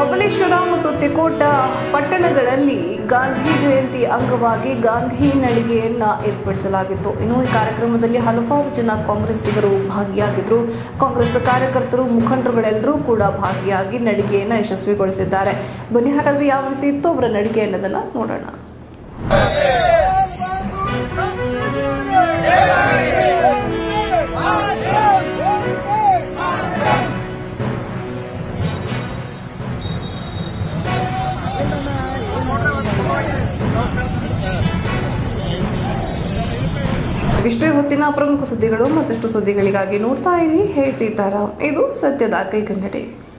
ಬಬಲೇಶ್ವರ ಮತ್ತು ತಿಕೋಟ ಪಟ್ಟಣಗಳಲ್ಲಿ ಗಾಂಧಿ ಜಯಂತಿ ಅಂಗವಾಗಿ ಗಾಂಧಿ ನಡಿಗೆಯನ್ನ ಏರ್ಪಡಿಸಲಾಗಿತ್ತು. ಇನ್ನು ಈ ಕಾರ್ಯಕ್ರಮದಲ್ಲಿ ಹಲವಾರು ಜನ ಕಾಂಗ್ರೆಸ್ಸಿಗರು ಭಾಗಿಯಾಗಿದ್ರು. ಕಾಂಗ್ರೆಸ್ ಕಾರ್ಯಕರ್ತರು, ಮುಖಂಡರುಗಳೆಲ್ಲರೂ ಕೂಡ ಭಾಗಿಯಾಗಿ ನಡಿಗೆಯನ್ನ ಯಶಸ್ವಿಗೊಳಿಸಿದ್ದಾರೆ. ಬನ್ನಿ, ಹಾಗಾದ್ರೆ ಯಾವ ರೀತಿ ಇತ್ತು ಅವರ ನಡಿಗೆ ಅನ್ನೋದನ್ನ ನೋಡೋಣ. ಇಷ್ಟು ಹೊತ್ತಿನ ಪ್ರಮುಖ ಸುದ್ದಿಗಳು ಮತ್ತಷ್ಟು ಸುದ್ದಿಗಳಿಗಾಗಿ ನೋಡ್ತಾ ಇರಿ. ಹೇ ಸೀತಾರಾಮ್. ಇದು ಸತ್ಯದ ಕೈಗನ್ನಡಿ